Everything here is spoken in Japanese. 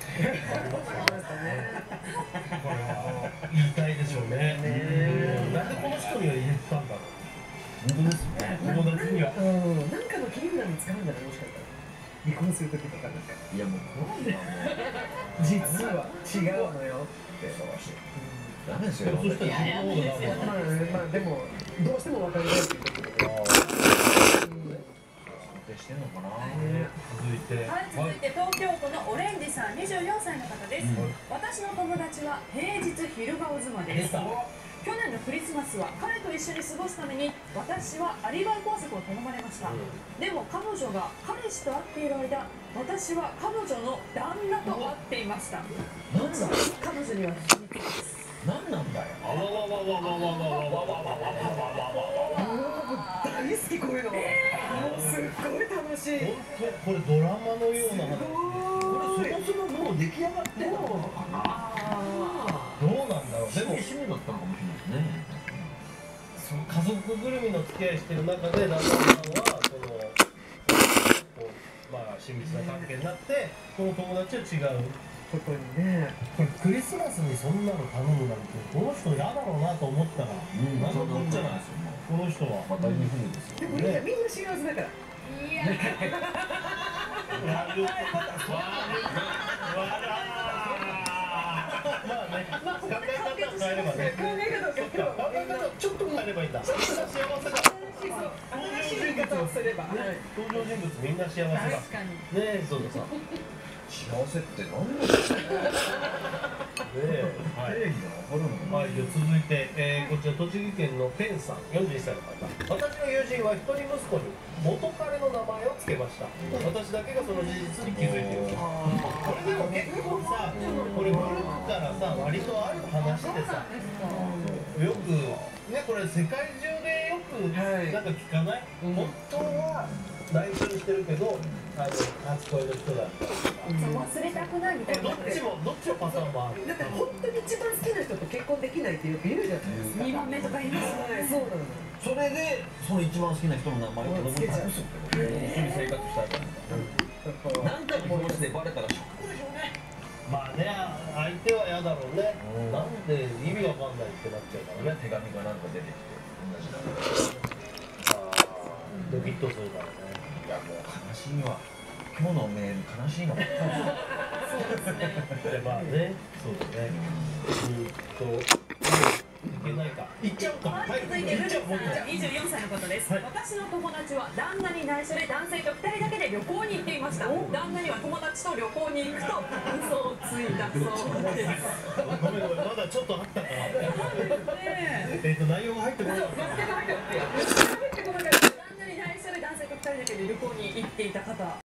したねこれは言いたいでしょうね。うんなんでこの人には言ったんだろう。本当ですね。友達には。うん。なんかの切り札に使うんじゃないもしかしたら。離婚する時とかなんかいやもうこの人はもう実は違うのよって。ダメですよ。まあまあでもどうしても分からないっていうことで定してんのかな続いて。はい、続いて東京都のオレンジさん24歳の方です、うん。私の友達は平日昼顔妻です。去年のクリスマスは彼と一緒に過ごすために私はアリバイ工作を頼まれました、でも彼女が彼氏と会っている間私は彼女の旦那と会っていました。なん？だ彼女には秘密です。なんなんだよ。あわわわわわわわわわわわこれドラマのような話これそもそももう出来上がってんのかなあどうなんだろうでも趣味だったのかもしれないですねその家族ぐるみの付き合いしてる中で旦那さんはそのこうまあ親密な関係になってこの友達は違うことにねこれクリスマスにそんなの頼むなんてこの人嫌だろうなと思ったらうんなんかこっちゃないですよもこの人は。うまたインフルですよでもみんな幸せだからいまあね考え方を変えればね考え方を変えれば考え方をちょっと変えればいいんだをすれば。ね登場人物みんな幸せだ。ね確かに。えそうだ。さ幸せって何だよ ねえ。はい。定義が分かるのかな。はい、じゃあ続いて、えーこちら栃木県のペンさん41歳の方。私の友人は一人息子に元彼の名前を付けました。私だけがその事実に気づいているこれでも結構さこれ古くからさ割とある話でさよくねこれ世界中でよくはい。なんか聞かない、本当は内緒にしてるけどあの初恋の人だったりとか。忘れたくないみたいな。どっちもどっちのパターンもある。だって本当に一番好きな人と結婚できないってよく言うじゃないですか2番目とか言いますね。そうなのそれでその一番好きな人の名前をつけちゃう隠すってこと一緒に生活したいから何回も話でバレたらショックでしょ？相手は嫌だろうね。うんなんで意味わかんないってなっちゃうからね。手紙がなんか出てきて同じだドキッとするからね。いやもう悲しいわ今日のメール悲しいので、まあね、そうだね。うーんと、いけないか。いっちゃうか。はい、続いていっちゃう、ルルさんもう一回。24歳の方です、はい私の友達は旦那に内緒で男性と2人だけで旅行に行っていました旦那には友達と旅行に行くと嘘をついたそうです。ごめんごめん、まだちょっとあったか。ら。ねえ。っと、内容が入ってこない。旦那に内緒で男性と2人だけで旅行に行っていた。方